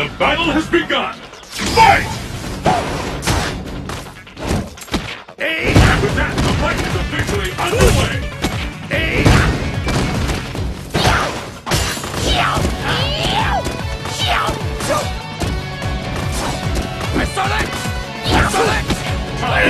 The battle has begun! Fight! With that, the fight is officially underway! Fear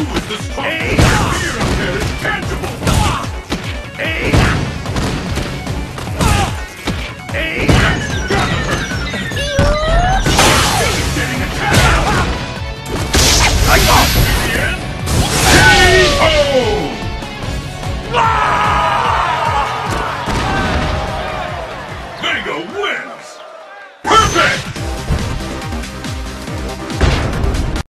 Hey. Vega win!